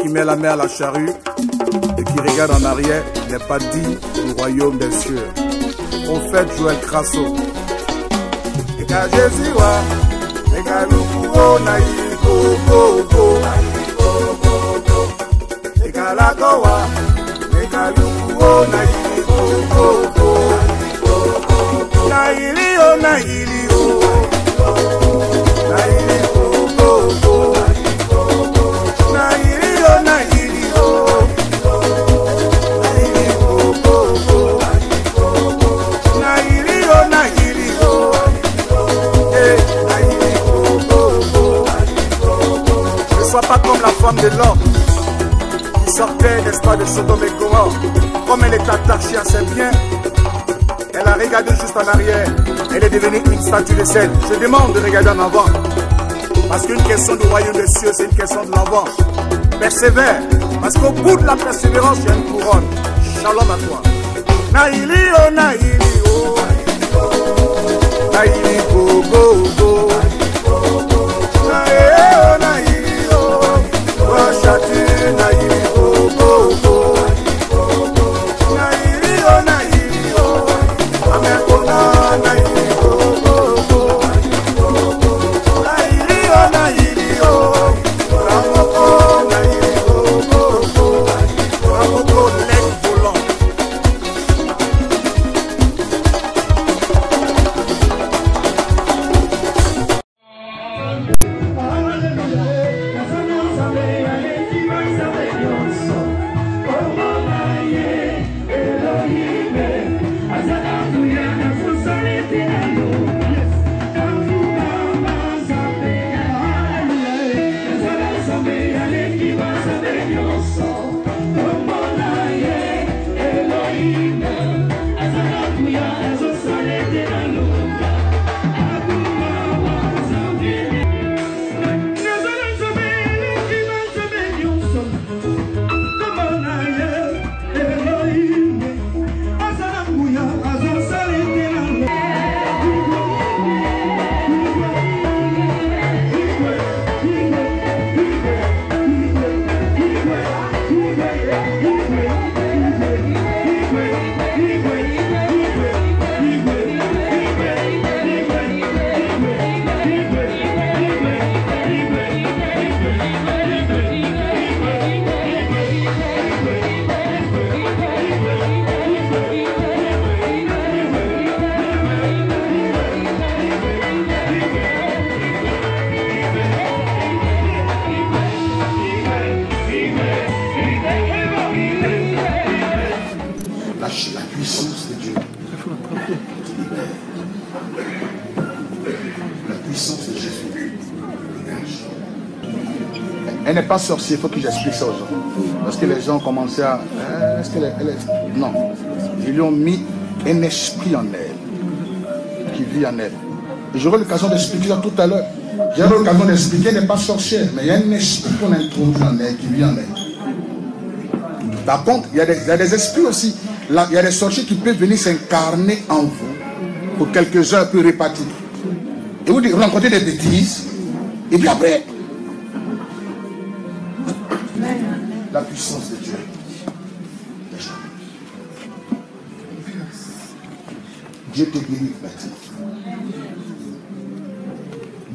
qui met la main à la charrue et qui regarde en arrière n'est pas digne du royaume des cieux. Prophète Joël Crasso. Pas comme la femme de l'homme qui sortait, n'est-ce pas, de Sodome et Gomorrhe. Comme elle est attachée à ses biens, elle a regardé juste en arrière. Elle est devenue une statue de sel. Je demande de regarder en avant. Parce qu'une question du royaume des cieux, c'est une question de l'avant. Persévère. Parce qu'au bout de la persévérance, il y a une couronne. Shalom à toi. Naïli, oh naïli, oh. Naïli, go, go, go. Pas sorcière, il faut que j'explique ça aux gens. Parce que les gens commencé à. Euh, Est-ce elle est- Non. Ils lui ont mis un esprit en elle, qui vit en elle. Et j'aurai l'occasion d'expliquer ça tout à l'heure. J'aurai l'occasion d'expliquer, elle n'est pas sorcière, mais il y a un esprit qu'on introduit en elle, qui vit en elle. Par contre, il y, a des, esprits aussi. Là, il y a des sorciers qui peuvent venir s'incarner en vous pour quelques heures puis repartir. Et vous rencontrez des bêtises. Et puis après,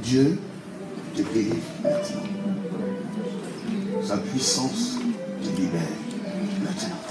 Dieu te guérit maintenant. Sa puissance te libère maintenant.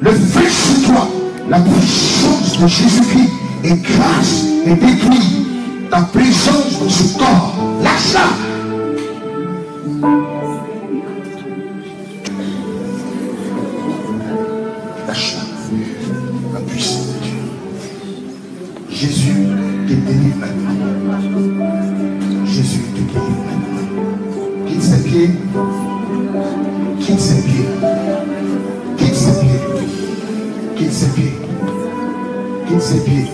Le Levez sur toi la puissance de Jésus-Christ et grâce et détruit ta présence de ce corps. Lâche c'est.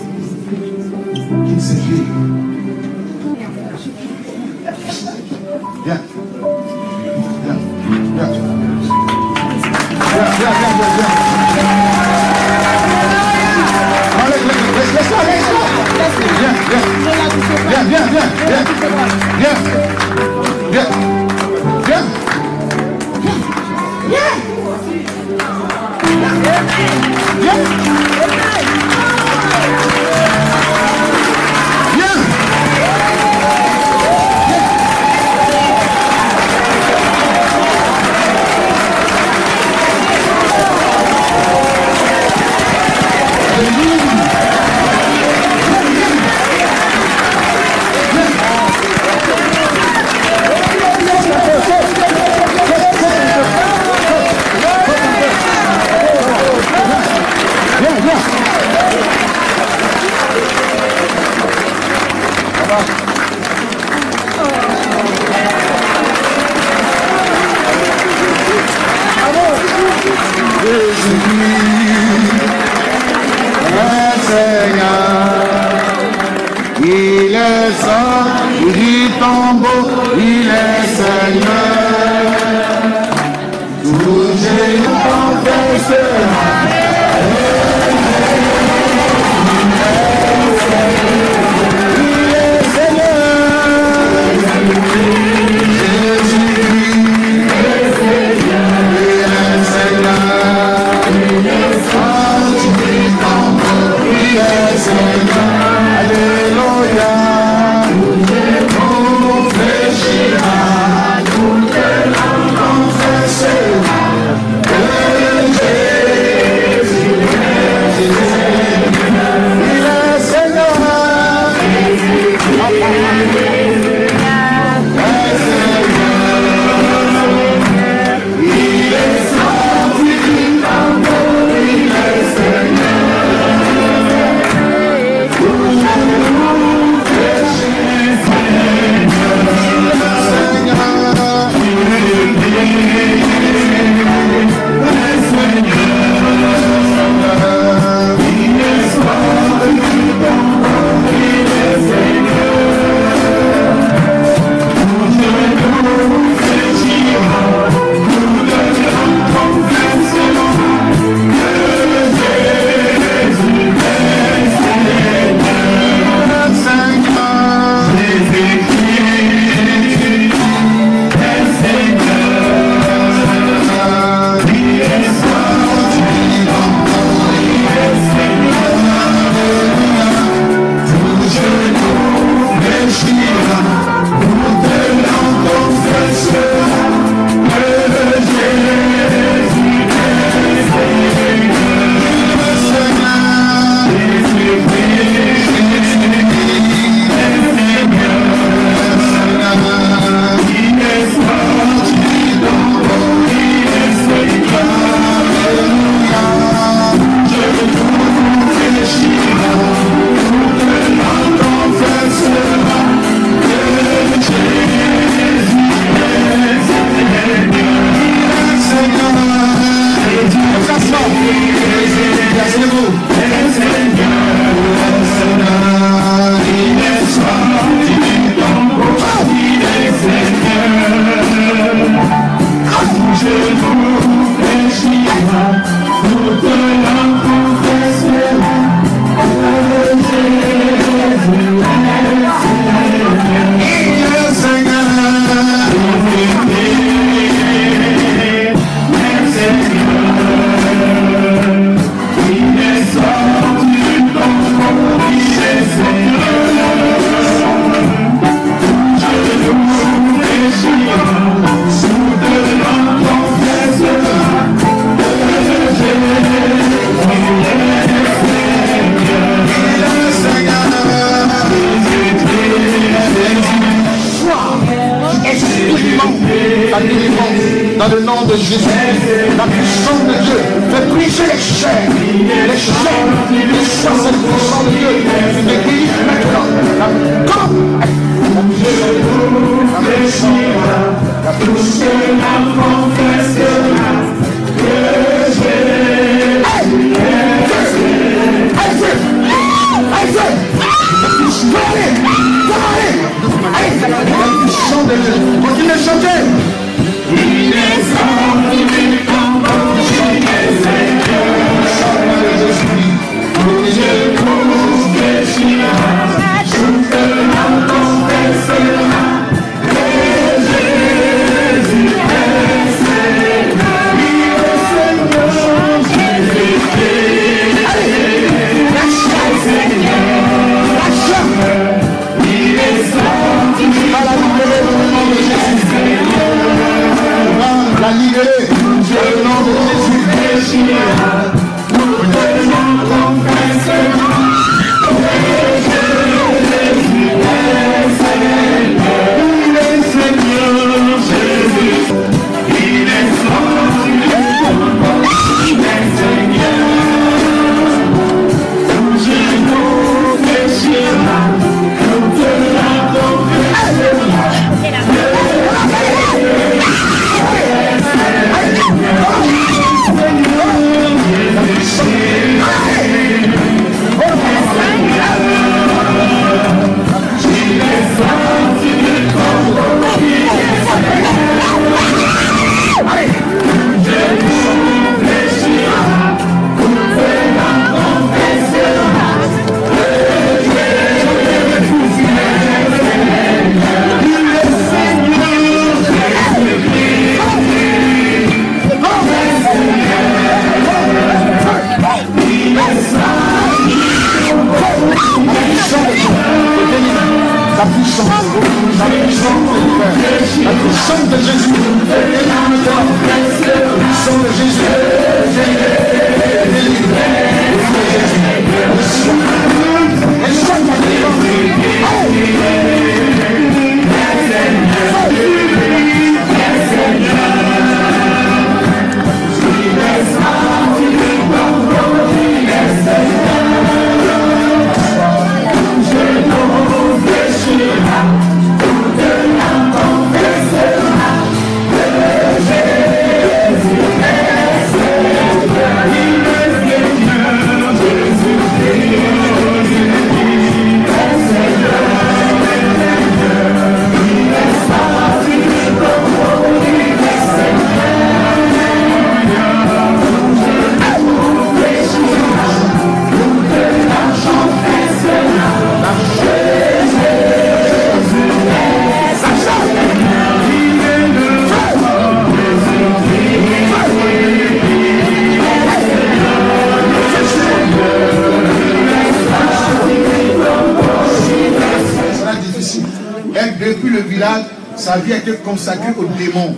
consacré aux démons.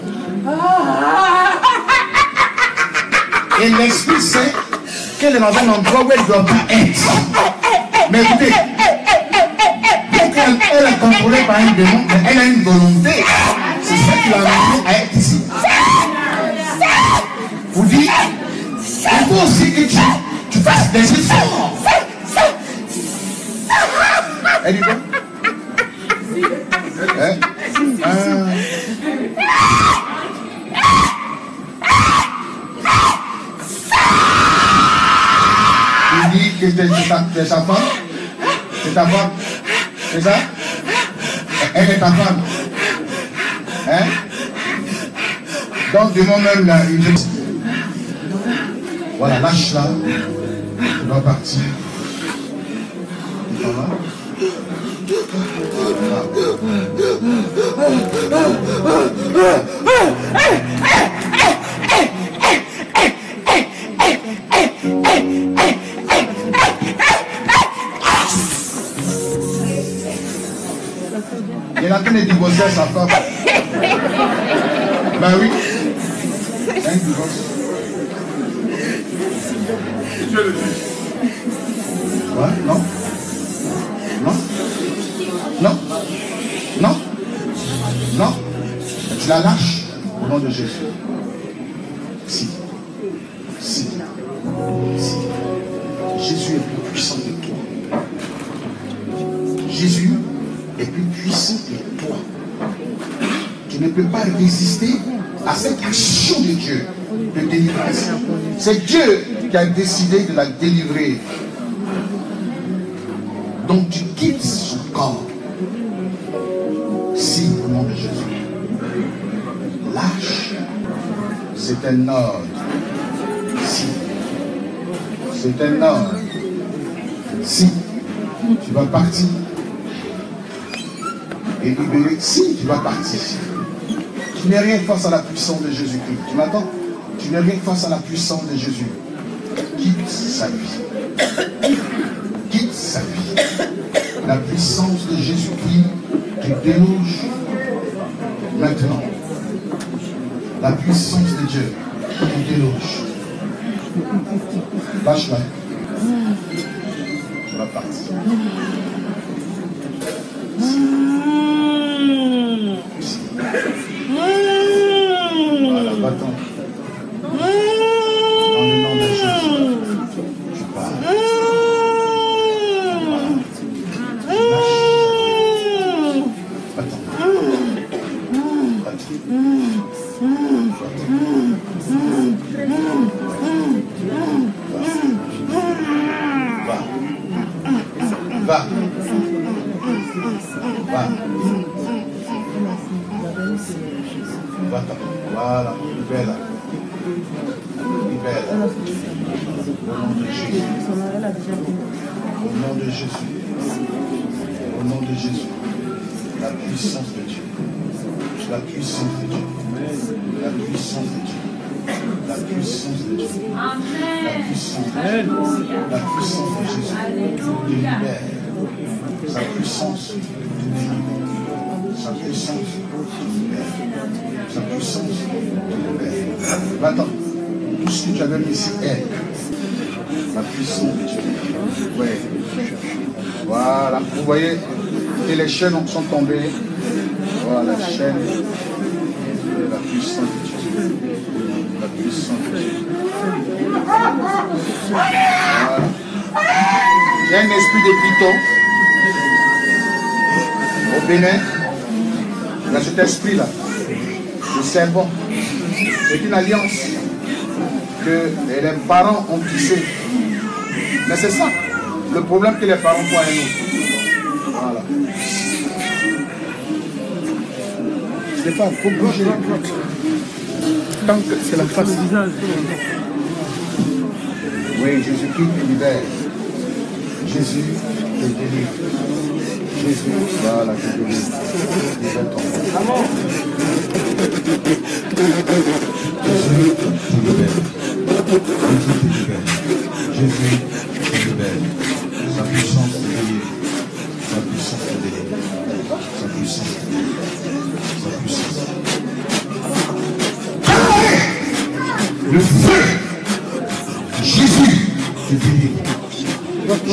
Et l'Esprit Saint qu'elle est dans un endroit où elle ne doit pas être? C'est mon même là. Qui a décidé de la délivrer. Donc tu quittes son corps. Si, au nom de Jésus. Lâche. C'est un ordre. Si. C'est un ordre. Si. Tu vas partir. Et libérer. Si, tu vas partir. Tu n'es rien face à la puissance de Jésus-Christ. Tu m'entends? Tu n'es rien face à la puissance de Jésus. Quitte sa vie. Quitte sa vie. La puissance de Jésus-Christ te déloge maintenant. La puissance de Dieu te déloge. Lâche-la. Tu vas partir. Sa puissance. Sa puissance. Va-t'en. Tout ce que tu avais mis ici est. La puissance de Dieu. Ouais. Voilà. Vous voyez, et les chaînes sont tombées. Voilà, la chaîne la puissance de Dieu. La puissance de Dieu. Voilà. Il y a un esprit de python Bénin. A cet esprit-là, le serpent. C'est une alliance que les parents ont tissée. Mais c'est ça, le problème que les parents font à nous. Voilà. Stéphane, faut bouger. Tant que c'est la face. Oui, Jésus-Christ libère. Jésus te délivre. Voilà. Jésus libère. Sa puissance te. Sa puissance te. Sa puissance. Sa puissance. Le feu Jésus te délivre.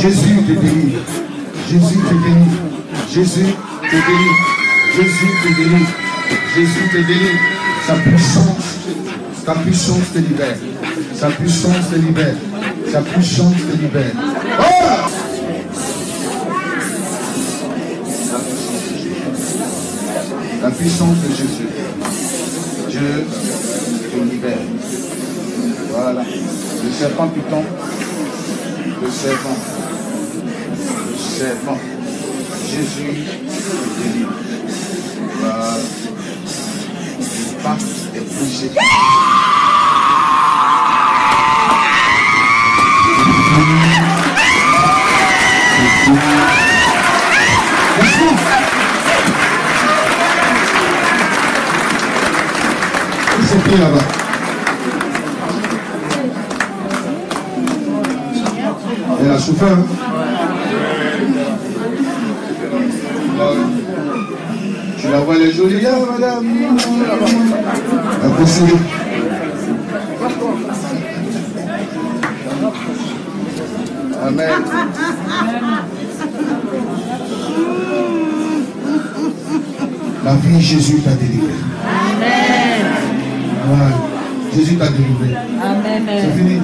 Jésus te délivre. Jésus te délivre. Jésus te délivre. Jésus te délivre. Jésus te délivre. Sa puissance, sa puissance te libère. Sa puissance te libère. Sa puissance te libère. Oh! La puissance de Jésus. Dieu te libère. Voilà. Le serpent python. Le serpent. Le serpent. Jésus. Laisse-nous. C'est pieds là-bas. Souffert. hein? Euh, Tu la elle est jolie, hein, madame Impossible. Amen. La vie Jésus t'a délivré. Voilà. Jésus t'a délivré. Amen. C'est fini.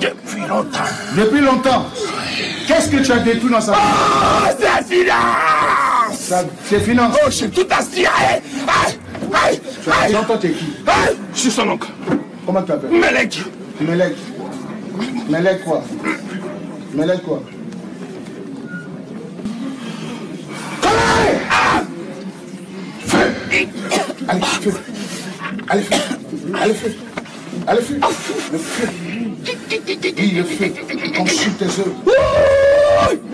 Depuis longtemps. depuis longtemps. Qu'est-ce que tu as détruit dans sa vie? Oh, c'est finance Ses finances. Oh, j'ai tout aspiré Aïe Aïe Aïe J'entends t'es qui? Aïe Je suis son oncle. Comment tu t'appelles? Melek Melek. Melek quoi? Melek quoi? Allez, feu. Allez, feu. Allez, feu. Allez, feu. Le feu. Oui, le feu. Œuvres.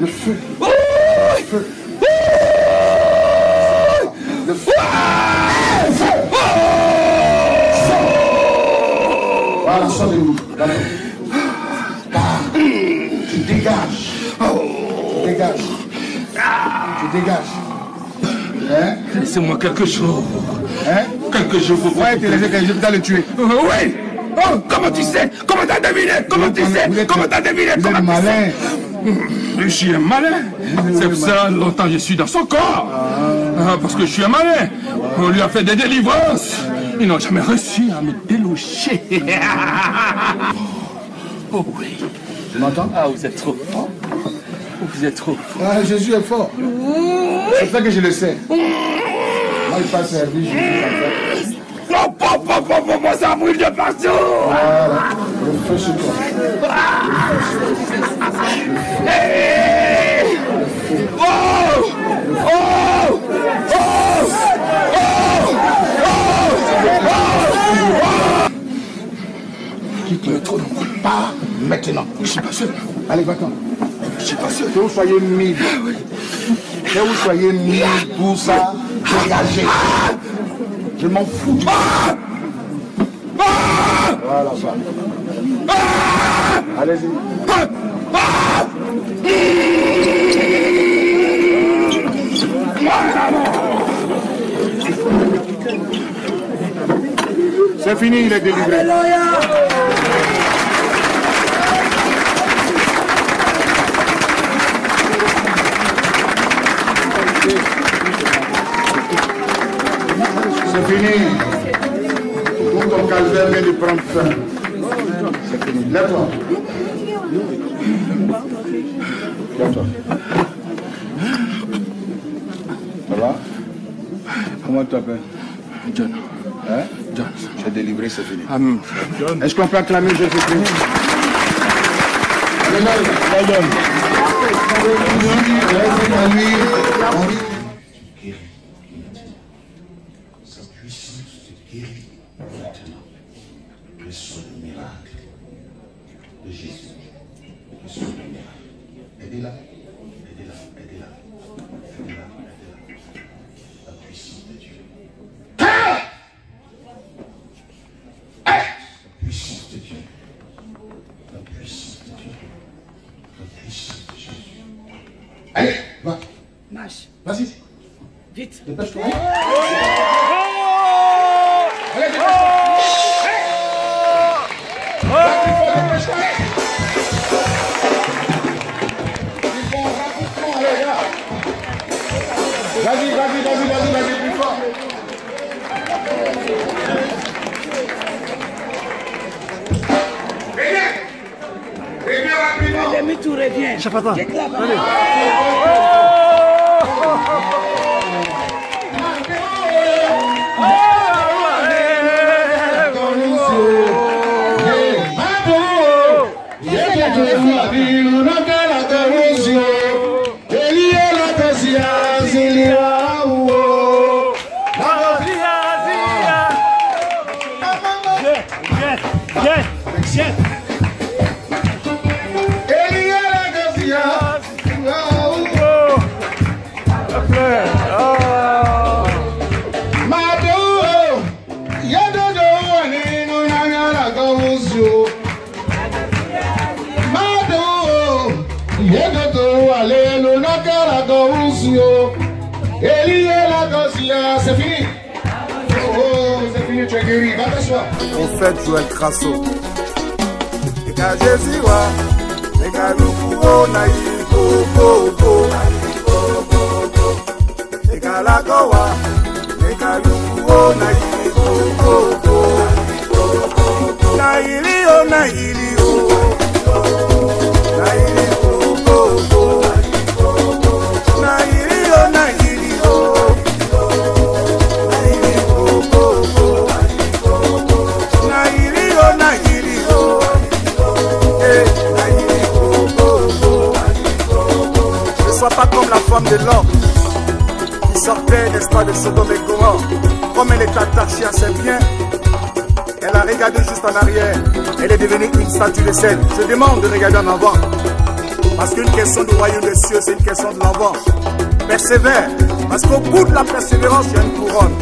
Le feu. Le feu. Le feu. Voilà. Pars. Tu dégages. Tu dégages. Tu dégages. Hein? Laissez-moi quelques jours. Hein? Quelques jours pour Ouais, tu les as je vais le tuer. Oui Oh, comment tu sais? Comment t'as deviné? Comment tu sais? Comment t'as deviné? Comment tu malin. Je suis un malin. C'est pour ça longtemps je suis dans son corps. Ah, parce que je suis un malin. On lui a fait des délivrances. Ils n'ont jamais réussi à me déloger. Oh oui. Tu m'entends? Ah, vous êtes trop fort. Vous êtes trop fort. Ah, Jésus est fort. C'est ça que je le sais. Moi, il passe Jésus comme Oh, pop, pop, pop, ça brûle de partout. Le feu sur toi. Hey Oh Oh Oh Quitte le trône. Pas maintenant. Je suis pas seul. Allez, va-t'en. Je suis pas seul. Que vous soyez mille. Que vous soyez mille pour ça, dégagez. Je m'en fous. Ça. Ah Allez-y. C'est fini, il est délivré. C'est fini calvaire vient de prendre fin. C'est fini. Lève-toi. Lève-toi. Ça va? Comment tu t'appelles? John. Hein? John. Es délivré, c'est fini. Amen. Est-ce qu'on peut acclamer Jésus-Christ? Sa Шафазан. Prophète Joël Crasso. Eka Jésus wa, eka lukuo na na ikokoko. Na ili o na ili l'homme qui sortait, n'est-ce de Sodome et Gomorrhe. Comme elle est attachée à ses biens, elle a regardé juste en arrière. Elle est devenue une statue de sel. Je demande de regarder en avant. Parce qu'une question du royaume des cieux, c'est une question de l'avant. Persévère. Parce qu'au bout de la persévérance, il y a une couronne.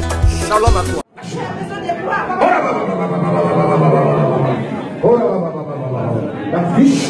Shalom à toi. Oh là là là là là là là. La fiche.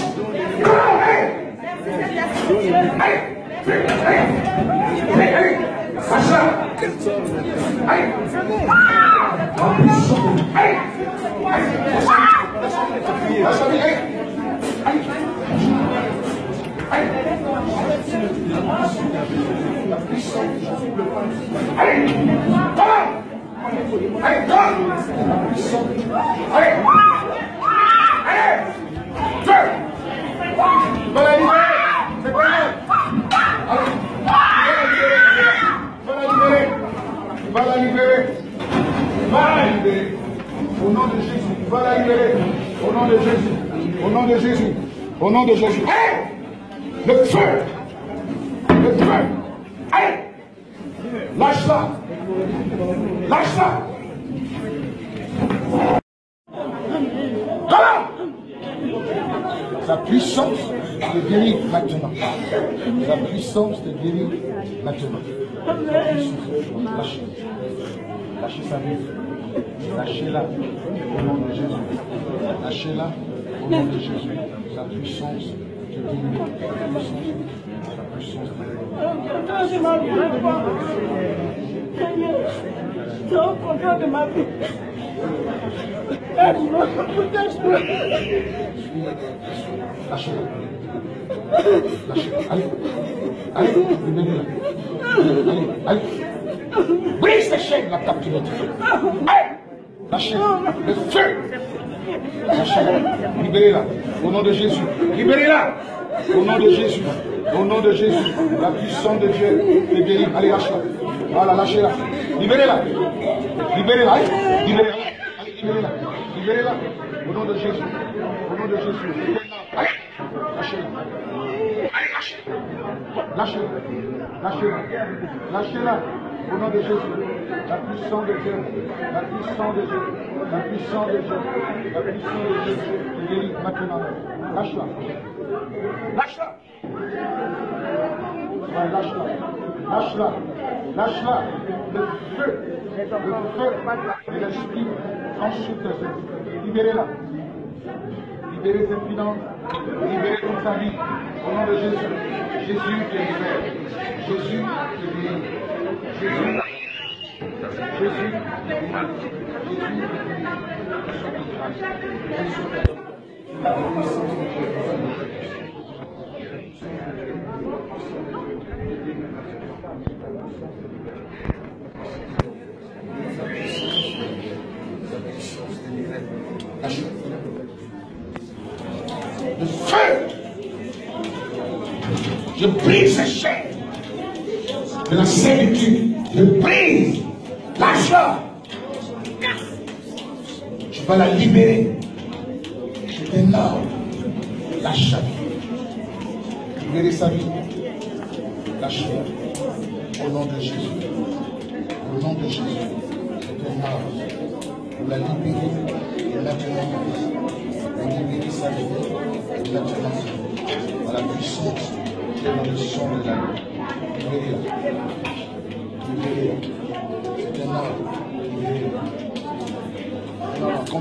Va la libérer. C'est pas grave. Allez. Va la libérer. Va la libérer. Va la libérer. Au nom de Jésus. Va la libérer. Au nom de Jésus. Au nom de Jésus. Au nom de Jésus. Hey! Le feu. Le feu. Allez. Lâche-la. Lâche-la. Comment Sa puissance te guérit maintenant. Sa puissance te guérit maintenant. Lâchez. Lâchez sa vie. Lâchez-la au nom de Jésus. Lâchez-la au nom de Jésus. Sa puissance te guérit. Sa puissance. Papa. Seigneur, contraire de ma vie. Aide-moi, protège-moi. Lâchez. Lâchez. Allez. Allez. Allez. Allez. Brise les chaînes la captivité. Aïe. Lâchez-la. Le feu. Lâchez-la. Libérez-la. Au nom de Jésus. Libérez-la. Au nom de Jésus. Au nom de Jésus. La puissance de Dieu te guérit. Allez, lâche-la. Voilà, lâchez-la. Libérez-la. Libérez-la. Allez, Libérez-la. Allez, libérez-la. Libérez-la. Au nom de Jésus. Au nom de Jésus. Libérez-la. Allez. Lâchez-la. Allez, lâchez-la. Lâchez-la. Lâchez-la. Lâchez-la. Au nom de Jésus. La puissance de Dieu. La puissance de Dieu. La puissance de Dieu. La puissance de Dieu. te guérit maintenant. Lâche-la. Lâche-la. Ouais, lâche-la. Lâche-la. Lâche-la. Le feu. Le feu de l'esprit ensuite. Libérez-la libérer ses finances, libérer. Au nom de Jésus, Jésus qui libère. Jésus qui guérit. Jésus. Jésus qui. Jésus qui Jésus. Jésus. Le feu. Je brise les chaînes de la servitude. Je brise. Lâche-la. Tu vas la libérer. C'est énorme. Lâche sa vie. Libérer sa vie. Lâche-la. Au nom de Jésus. Au nom de Jésus. C'est énorme. Vous la libérez. Et maintenant, à la puissance et dans le sang de. Guérir. Guérir.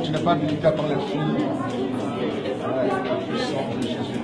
Tu n'es pas délicat par les fruits, ouais, la puissance de Jésus.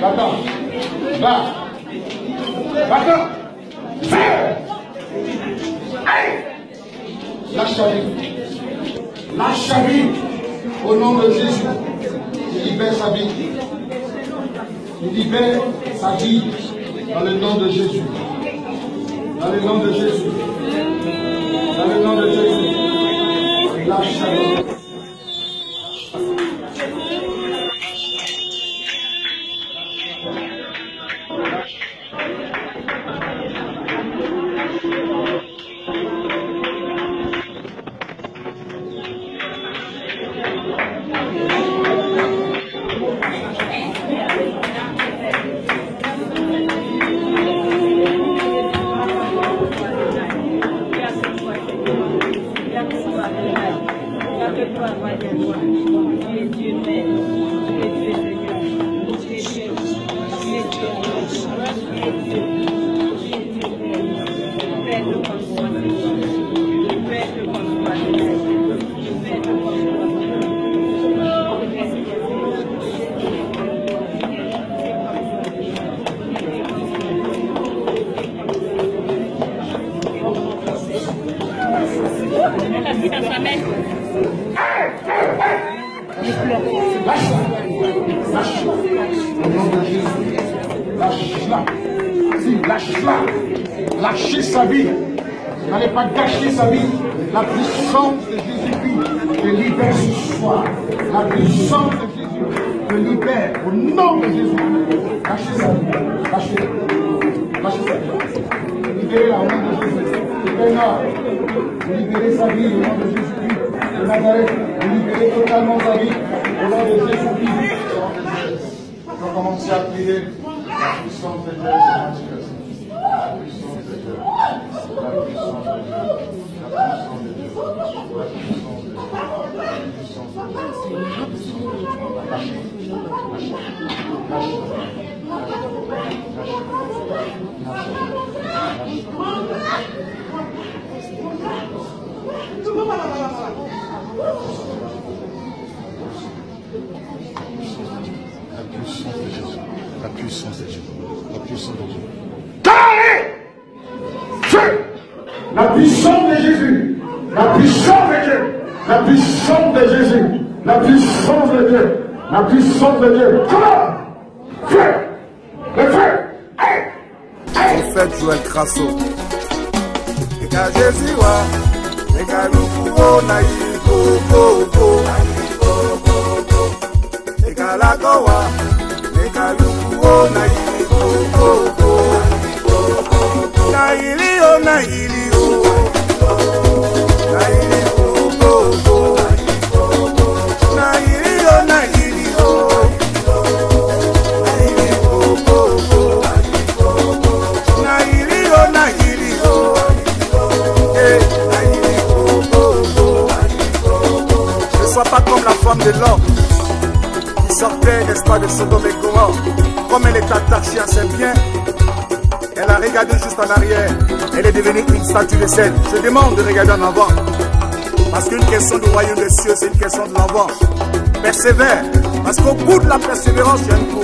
Va-t'en. Va. Va-t'en. Va. Lâche ta vie. Lâche sa vie. Au nom de Jésus. Il libère sa vie. Il libère sa vie dans le nom de Jésus. Dans le nom de Jésus. Dans le nom de Jésus. Lâche sa vie. Si, lâche-la. Lâchez sa vie. N'allez pas gâcher sa vie. La puissance de Jésus-Christ te libère ce soir. La puissance de Jésus te libère au nom de Jésus. Lâchez sa vie. Lâchez. Lâchez sa vie. Libérez-la au nom de Jésus. Libérez-la. Libérez sa vie au nom de Jésus-Christ de Nazareth. Libérez totalement sa vie au nom de Jésus-Christ. On va commencer à prier la puissance de Dieu La puissance de Jésus. La puissance de Jésus. La puissance de Jésus. La puissance de Jésus, la puissance de Dieu, la puissance de Dieu. Comment Fais Le feu Hey Hey Prophète Joël Crasso. Eka Jésus wa, eka lukuwo na ikokoko. Eka lagowa, eka lukuwo na ikokoko. Na ilio na ilio. l'homme qui sortait n'est-ce pas, de Sodome et Gomorrhe. Comme elle est attachée à ses biens, elle a regardé juste en arrière. Elle est devenue une statue de sel. Je demande de regarder en avant. Parce qu'une question du royaume des cieux, c'est une question de l'avant. Persévère. Parce qu'au bout de la persévérance, il y a.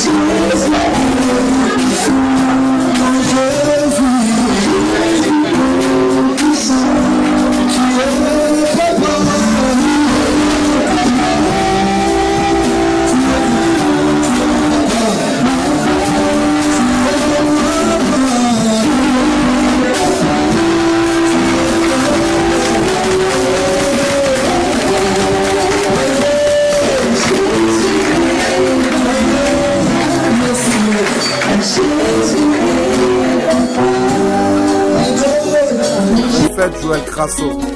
Jesus, Joël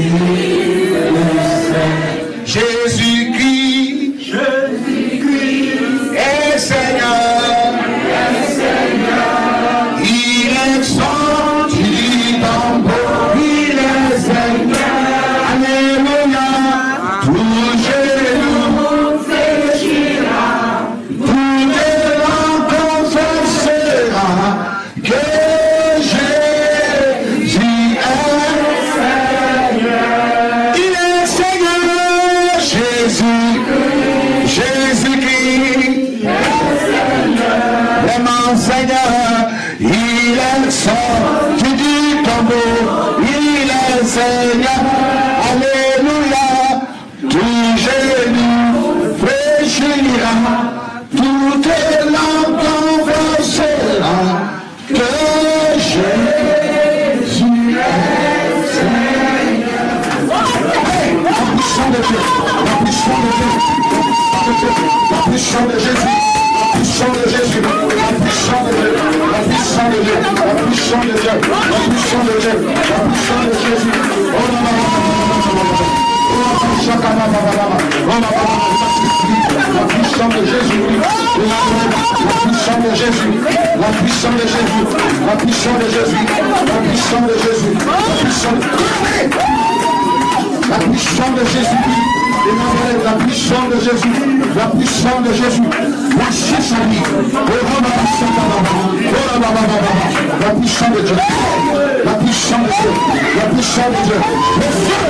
esprit, puissance de Jésus, la puissance de Jésus, la puissance de Dieu, la puissance de Dieu, la puissance de Dieu, la puissance de Dieu, la puissance de Jésus. Oh. Oh. Oh. La puissance de Jésus, la puissance de Jésus, la puissance de Jésus, la puissance de Jésus, la puissance de Jésus, la puissance de la puissance de Jésus-Christ. La puissance de Jésus, la puissance de Jésus. Voici sa vie. La puissance de Dieu. La puissance de Dieu. La puissance de Dieu. Le feu.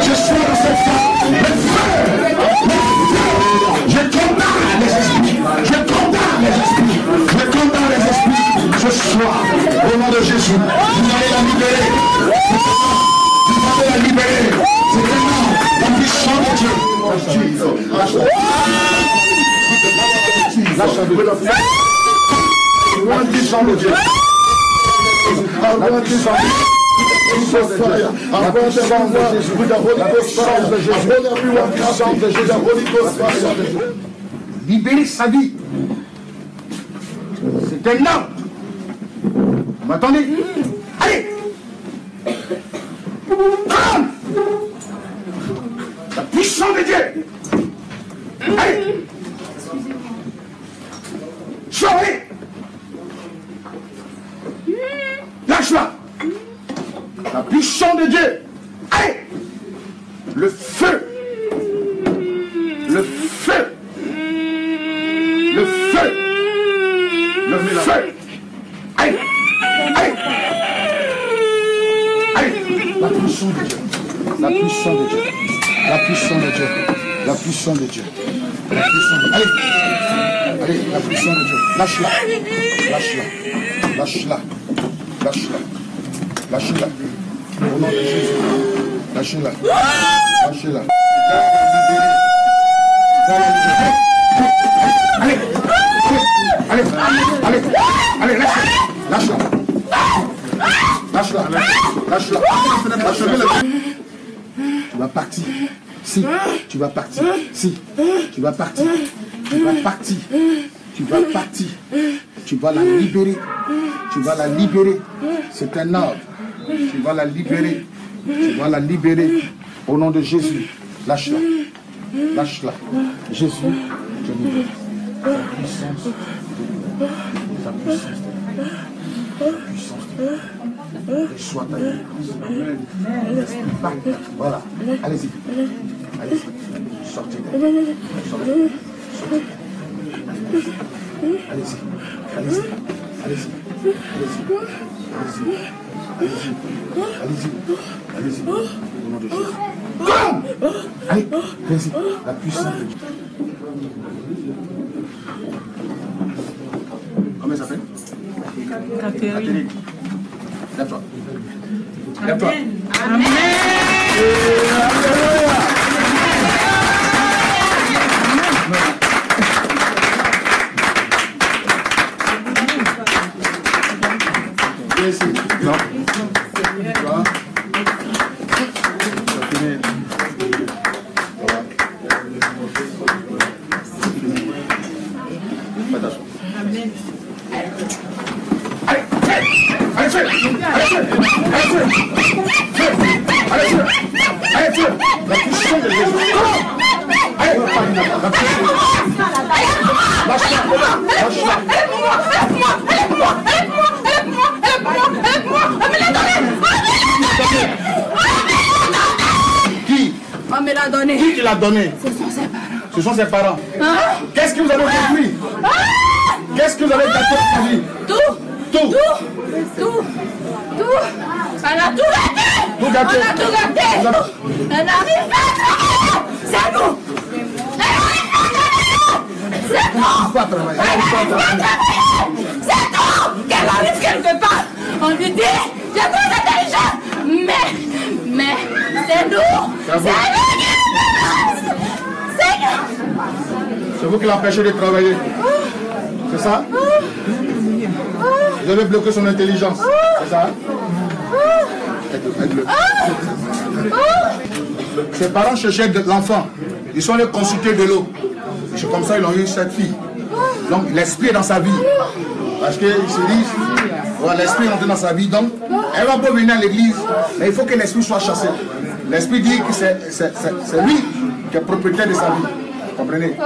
Je suis dans cette femme. Le feu. Le feu. Je condamne les esprits. Je condamne les esprits. Je condamne les esprits. Ce soir, au nom de Jésus, vous allez la libérer. Vous allez la libérer. Jésus. La puissance de Jésus. La puissance de Jésus. Libérer sa vie. C'est un homme. Vous m'entendez Allez Homme La puissance de Dieu Allez Allez Sors, allez Lâche-la La puissance de Dieu Allez Le feu Le feu Le feu Le feu Allez Allez Allez La puissance de Dieu La puissance de Dieu La puissance de Dieu La puissance de Dieu La puissance de Allez Allez, la puissance de Dieu. Lâche-la. Lâche-la. Lâche-la. Lâche-la. Lâche-la. Au nom de Jésus. Lâche-la. Lâche-la. Allez. Allez. Allez. Allez, lâche-la. Lâche-la. Lâche-la. Lâche-la. Lâche-la. Tu vas partir. Si, tu vas partir. Si, tu vas partir. Tu vas partir. Tu vas partir. Tu vas la libérer. Tu vas la libérer. C'est un ordre. Tu vas la libérer. Tu vas la libérer. Au nom de Jésus. Lâche-la. Lâche-la. Jésus, je libère. Ta puissance. Ta puissance. Ta puissance. Reçois ta. Voilà. Allez-y. Allez-y. Sortez. Sortez. Allez-y, allez-y, allez-y, allez-y, allez-y, allez-y, allez-y, allez-y, la puissance de Dieu. Comment elle s'appelle Catherine. Lève-toi. Lève-toi. Viens ses parents. Hein? Qu'est-ce que vous avez détruit Qu'est-ce que vous avez gâté sa vie Tout, Tout. tout, tout, tout. Elle a tout gâté. Tout gâté. On a tout gâté. Elle n'arrive pas à travailler. C'est nous. Elle n'arrive pas à travailler. C'est nous. Faut n'arrive pas à travailler. C'est nous. Qu'elle arrive quelque part. On lui dit, j'ai trop intelligent. Mais, mais, c'est nous. C'est nous C'est vous qui l'empêchez de travailler. C'est ça? Vous avez bloqué son intelligence. C'est ça? Ses parents cherchaient l'enfant. Ils sont allés consulter de l'eau. C'est comme ça qu'ils ont eu cette fille. Donc l'esprit est dans sa vie. Parce qu'ils se disent, l'esprit est entré dans sa vie. Donc, elle va pas venir à l'église, mais il faut que l'esprit soit chassé. L'esprit dit que c'est lui qui est propriétaire de sa vie. Vous comprenez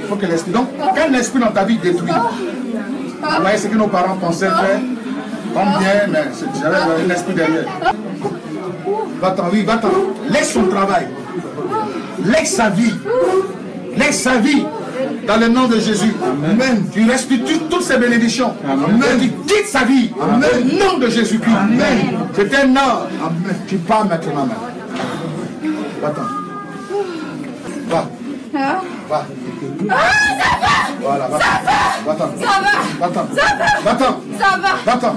Il faut que l'esprit. Donc, quand l'esprit dans ta vie détruit, vous voyez ce que nos parents pensaient faire, comme bien, mais c'est- j'avais un esprit derrière. Va-t'en, oui, va-t'en. Laisse son travail. Laisse sa vie. Laisse sa vie. Dans le nom de Jésus. Amen. Tu restitues toutes ces bénédictions. Amen. Tu quittes sa vie. Amen. Au nom de Jésus-Christ. Amen. C'est un ordre. Amen. Tu pars maintenant. Va-t'en. Va. Va. Voilà, va-t'en. Va-t'en. Ça va. Va-t'en. Ça va. Va-t'en. Ça va. Va-t'en.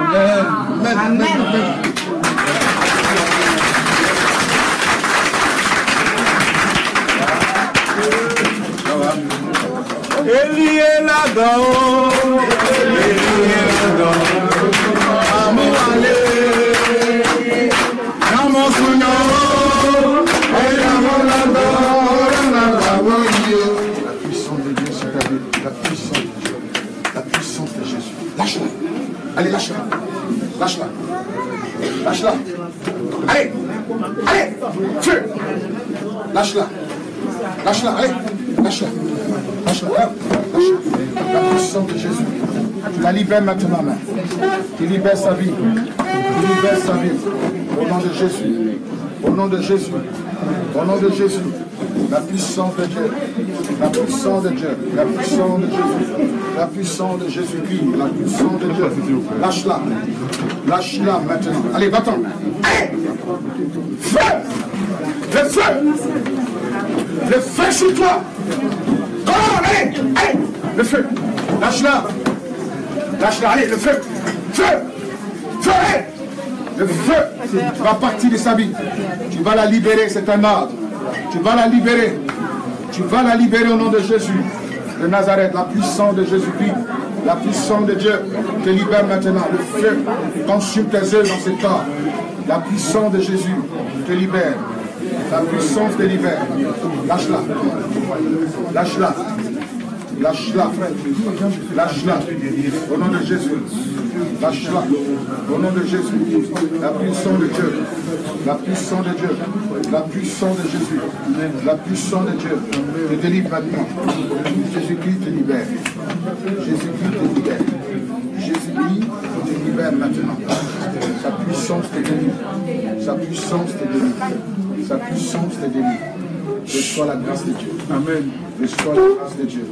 Amen. Amen. Amen. Elie là-dedans, Elie là-dedans, Amouale, Allez, lâche-la. Lâche-la. Lâche-la. Allez. Allez. Feu. Lâche-la. Lâche-la, allez. Lâche-la. Lâche-la. Hop. Lâche-la. La puissance de Jésus. Tu la libères maintenant, main. Tu libères sa vie. Tu libères sa vie. Au nom de Jésus. Au nom de Jésus. Au nom de Jésus. La puissance de Dieu. La puissance de Dieu. La puissance de Jésus. La puissance de Jésus-Christ. La puissance de Dieu. Lâche-la. Lâche-la maintenant. Allez, va-t'en. Feu Le feu Le feu sur toi Oh, allez Allez Le feu Lâche-la Lâche-la, allez, le feu Feu Feu. Le feu vas partir de sa vie. Tu vas la libérer, c'est un ordre. Tu vas la libérer. Tu vas la libérer au nom de Jésus de Nazareth, la puissance de Jésus-Christ, la puissance de Dieu te libère maintenant. Le feu consume tes œuvres dans ce corps. La puissance de Jésus te libère. La puissance te libère. Lâche-la. Lâche-la. Lâche-la. Lâche-la. Au nom de Jésus. Lâche-la. Au nom de Jésus. La puissance de Dieu. La puissance de Dieu. La puissance de Jésus. La puissance de Dieu. Te délivre maintenant. Jésus-Christ te libère. Jésus-Christ te libère. Jésus-Christ te libère maintenant. Sa puissance te délivre. Sa puissance te délivre. Sa puissance te délivre. Reçois la grâce de Dieu. Amen. Reçois la grâce de Dieu.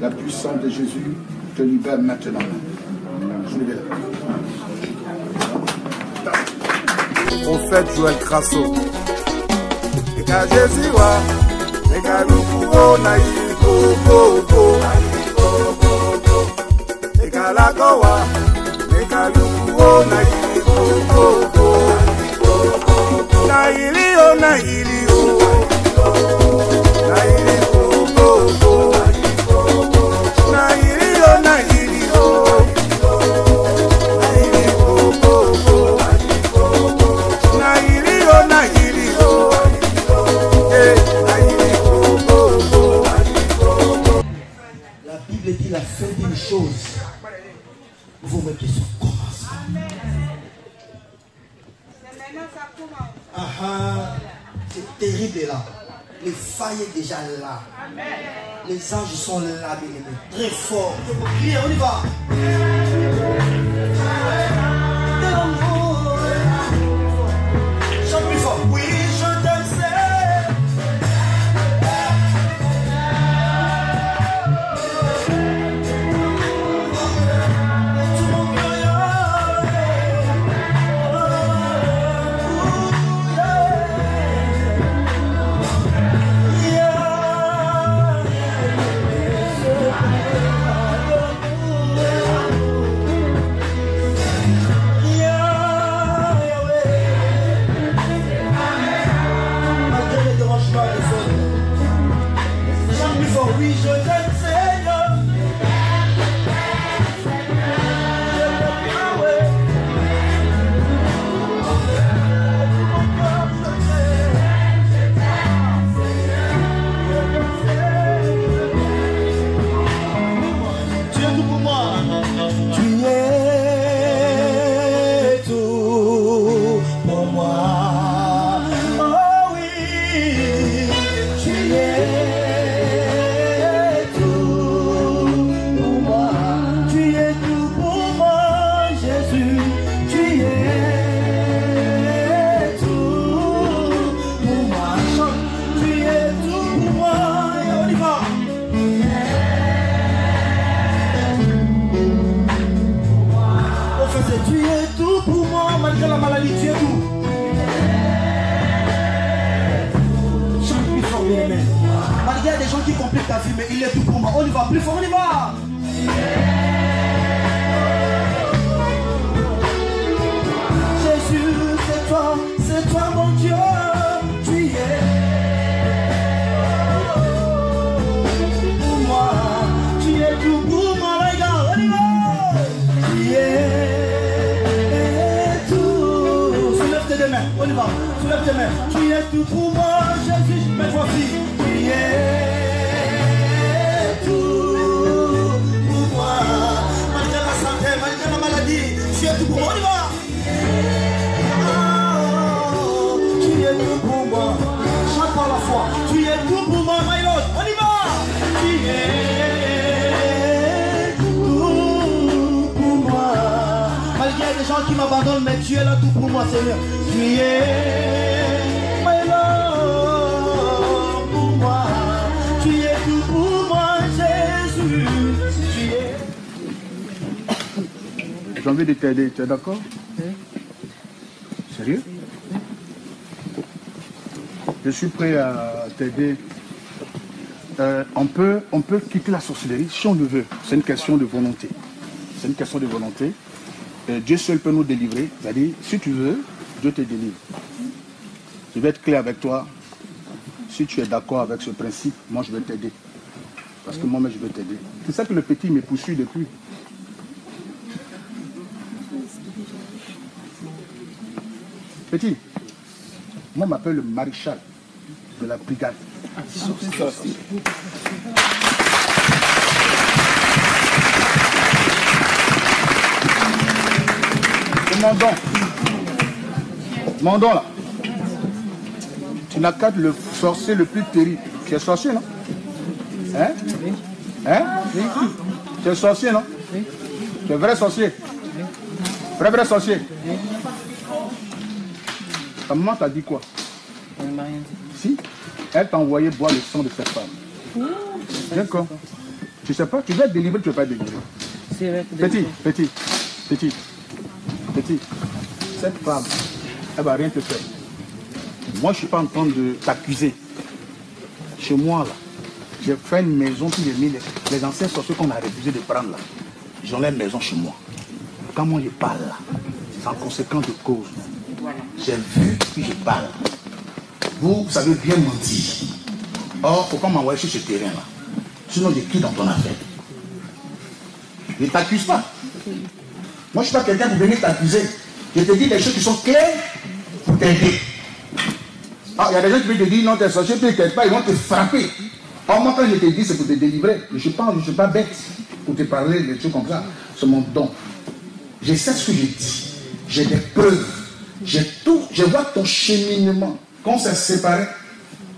La puissance de Jésus te libère maintenant. Je libère. prophète Joël Crasso. Eka Jésus wa, eka lukuo na ikokoko. Eka lako wa, eka lukuo na ikokoko. Na ilio na ilio, na Ah ah, c'est terrible là. Les failles est déjà là. Les anges sont là, bien aimés. Très fort. On y va. Tu es d'accord Sérieux Je suis prêt à t'aider. Euh, on, peut, on peut quitter la sorcellerie si on le veut. C'est une question de volonté. C'est une question de volonté. Euh, Dieu seul peut nous délivrer. C'est-à-dire, si tu veux, Dieu te délivre. Je vais être clair avec toi. Si tu es d'accord avec ce principe, moi je vais t'aider. Parce que moi-même je vais t'aider. C'est ça que le petit me poursuit depuis. Petit, moi m'appelle le maréchal de la brigade. C'est mon don. Mon don là. Tu n'as qu'à le sorcier le plus terrible. Tu es sorcier, non? Hein? Hein? Tu es sorcier, non? Tu es vrai sorcier? Vrai, vrai sorcier? Ta maman t'a dit quoi? Si? Elle t'a envoyé boire le sang de cette femme. D'accord. Tu sais pas, tu dois être délivré, tu ne veux pas être délivré. Petit, petit, petit, petit. Cette femme, elle va rien te faire. Moi, je ne suis pas en train de t'accuser. Chez moi, là, j'ai fait une maison, puis j'ai mis les, les anciens sorciers qu'on a refusé de prendre là. Ils ont leur maison chez moi. Quand moi je parle là, c'est en conséquence de cause. J'ai vu, puis je parle. Vous, vous savez bien mentir. Or, pourquoi m'envoyer sur ce terrain-là Sinon, je quitte dans ton affaire. Ne t'accuse pas. Moi, je ne suis pas quelqu'un pour venir t'accuser. Je te dis des choses qui sont claires pour t'aider. Ah, il y a des gens qui veulent te dire non, t'es sorcier, ils t'aident pas, ils vont te frapper. Or, moi, quand je te dis, c'est pour te délivrer. Je ne je suis pas bête pour te parler des choses comme ça. C'est mon don. Je sais ce que je dis. J'ai des preuves. J'ai tout. Je vois ton cheminement. Quand on s'est séparés,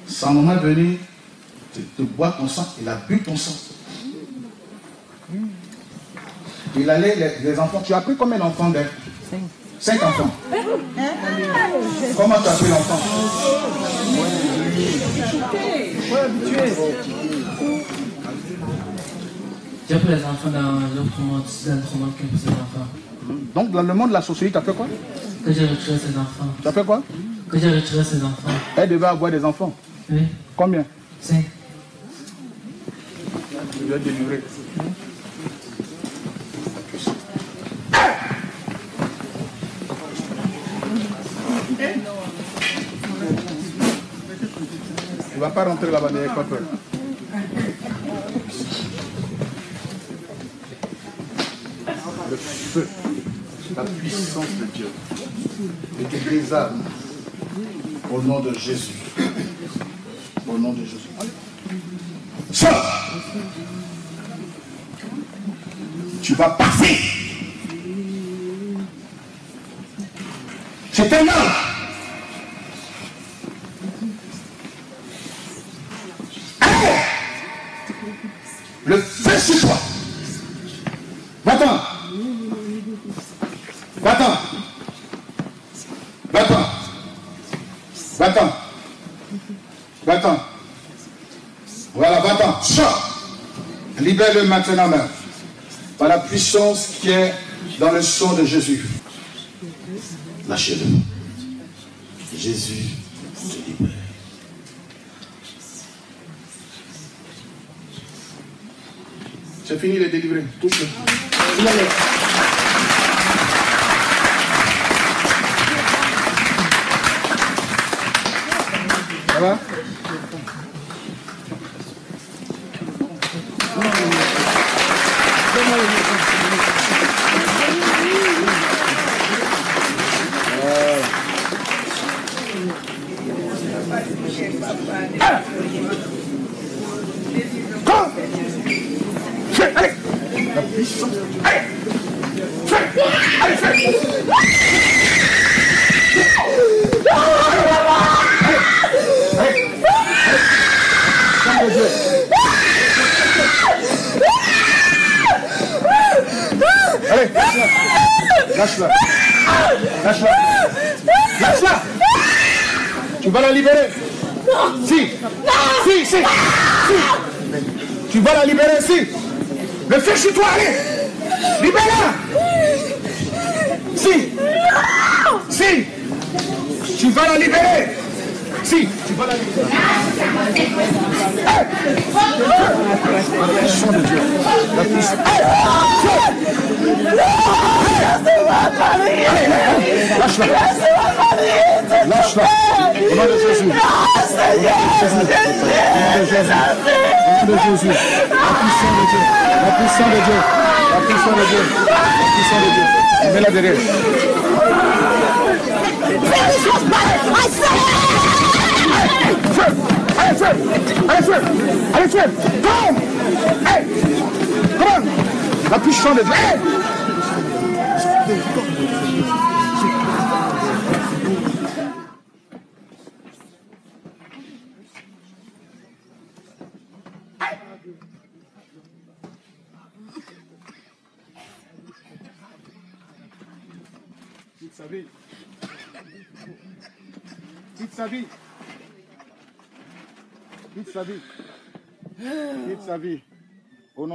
c'est un moment venu de, de boire ton sang. Il a bu ton sang. Il allait, les, les enfants. Tu as pris combien d'enfants d'elle? Cinq enfants. Comment tu as pris l'enfant? J'ai pris les enfants dans l'autre monde, dans l'autre monde que ces enfants. Donc, dans le monde de la société, tu as fait quoi Que j'ai retiré ces enfants. Tu as fait quoi Que j'ai retiré ces enfants. Elle devait avoir des enfants. Oui. Combien Cinq. Je vais délivrer. Tu vas pas rentrer là-bas, n'ayez pas Le feu, la puissance de Dieu, et te désarme au nom de Jésus. Au nom de Jésus. Sors Tu vas passer. C'est un homme. Allez Le feu sur toi. Va-t'en. Va-t'en. Va-t'en. Va-t'en. Va-t'en. Voilà, va-t'en. Sors. Libère-le maintenant même. Par la puissance qui est dans le sang de Jésus. Lâchez-le. Jésus te libère. C'est fini de délivrer. Touche-le. Ça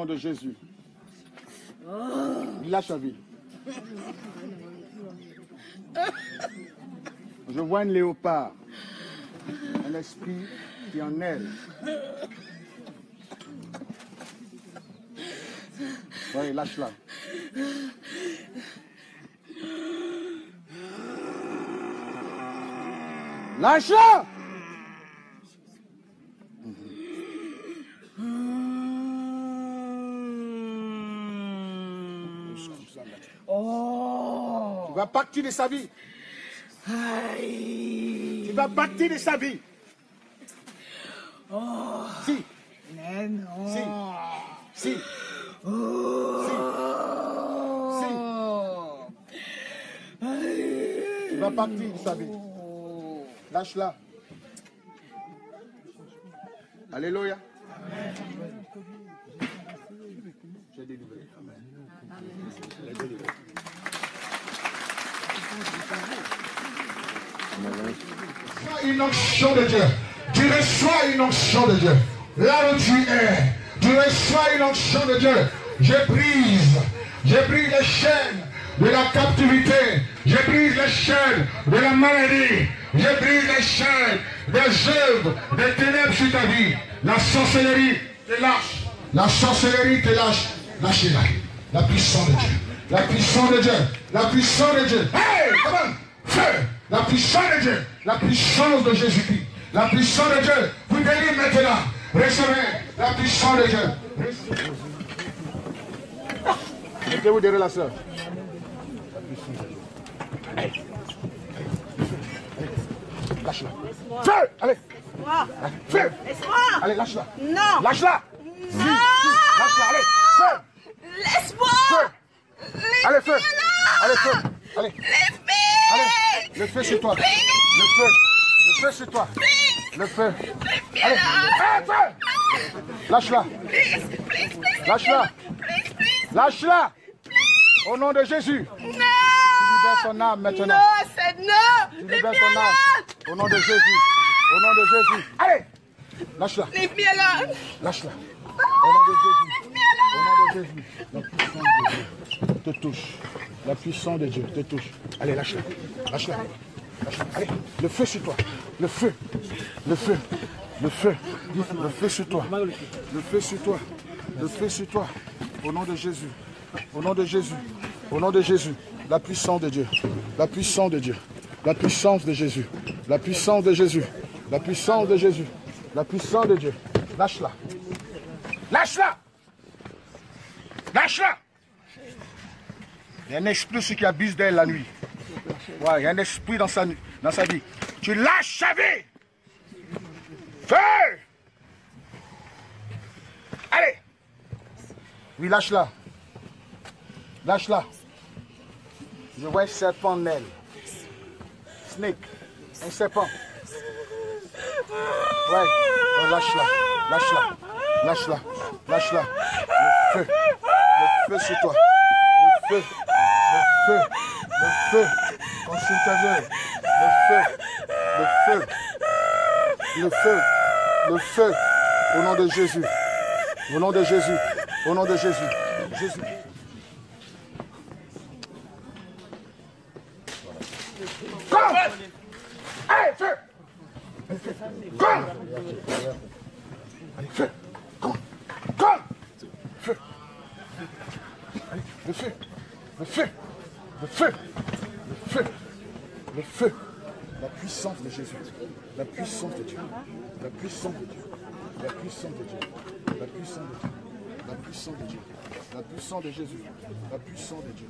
de Jésus. Lâche sa vie. Je vois un léopard. Un esprit qui en elle. Oui, lâche-la. Lâche-la partir de sa vie. Tu vas partir de sa vie. Si. Mais non. Si. Si. Si. Tu vas partir de sa vie. Lâche-la. Alléluia délivré. Elle est délivrée. Reçois une onction de Dieu. Tu reçois une onction de Dieu. Là où tu es, tu reçois une onction de Dieu. Je brise, je brise les chaînes de la captivité. Je brise les chaînes de la maladie. Je brise les chaînes des œuvres, des ténèbres sur ta vie. La sorcellerie te lâche. La sorcellerie te lâche. Lâchez-la. La puissance de Dieu. La puissance de Dieu. La puissance de Dieu. Hey, come on. Feu. La puissance de Dieu. La puissance de Jésus-Christ. La puissance de Dieu. Vous délivre maintenant. Recevez la puissance de Dieu. Recevez. Mettez-vous derrière la soeur. La puissance de Dieu. Hey. Lâche-la. Feu Allez Feu Laisse-moi Allez, lâche-la. Non Lâche-la Non Lâche-la, allez Feu Laisse-moi Feu Allez, feu Allez, feu Allez. Allez Le feu sur toi. Le feu. Le feu sur toi. Le feu. Allez. Lâche-la. Lâche-la. Lâche-la. Au nom de Jésus. Tu libères son âme maintenant. Non, c'est non. Tu libères son âme. Au nom de Jésus. Au nom de Jésus. Allez. Lâche-la. Lâche-la. Au nom de Jésus. Au nom de Jésus. La puissance de Dieu te touche. La puissance de Dieu te touche. Allez, lâche-la. Lâche-la. Allez, le feu sur toi. Le feu. Le feu. Le feu. Le feu sur toi. Le feu sur toi. Le feu sur toi. Au nom de Jésus. Au nom de Jésus. Au nom de Jésus. La puissance de Dieu. La puissance de Dieu. La puissance de Jésus. La puissance de Jésus. La puissance de Jésus. La puissance de Dieu. Lâche-la. Lâche-la. Lâche-la. Il y a un esprit qui abuse d'elle la nuit. Ouais, il y a un esprit dans sa, dans sa vie. Tu lâches sa vie. Feu. Allez. Oui, lâche-la. Lâche-la. Je vois un serpent en elle. Snake. Un serpent. Ouais, lâche-la, lâche-la, lâche-la, lâche-la. Le feu sur toi. Le feu, le feu, le feu. Consume ta gueule. Le feu, le feu, Le feu. Le feu. Au nom de Jésus. Au nom de Jésus. Au nom de Jésus. Jésus. Come! Hey, feu! Come! Allez, feu! Come! Feu! Allez, le feu! Le feu! Le feu! Le feu! Le feu! La puissance de Jésus. La puissance de Dieu. La puissance de Dieu. La puissance de Dieu. La puissance de Dieu. La puissance de Dieu. La puissance de Jésus. La puissance de Dieu.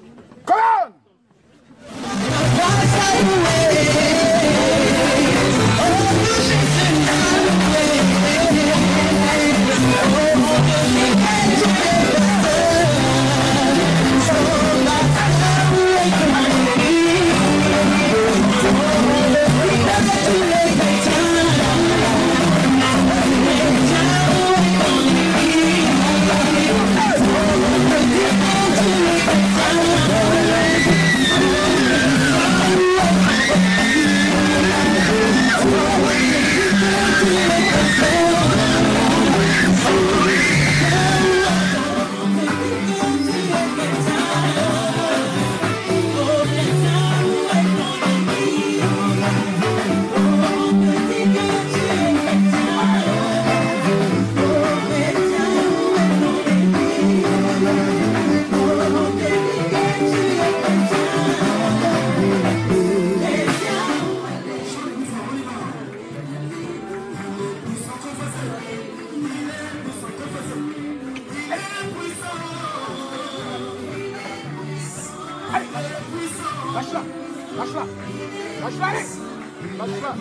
Başla.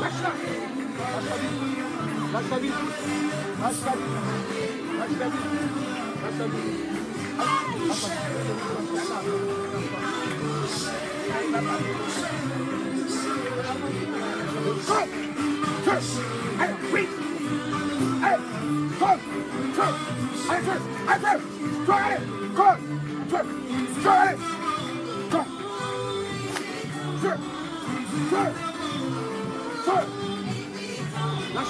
Başla. Başla bir. Başla bir. Başla bir. Başla bir. Başla bir. Come, come, come.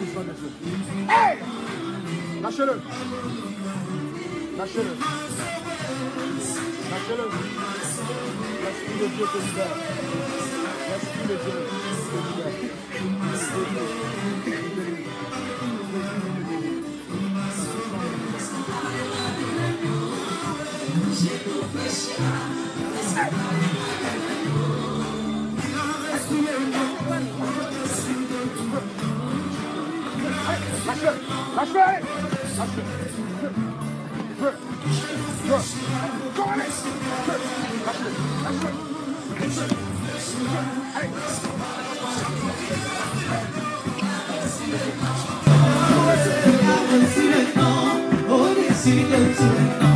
Hey! Lâchez-le. Lâchez-le. Lâchez-le Lâche-le Lâche-le Lâche-le Lâche-le Lâche-le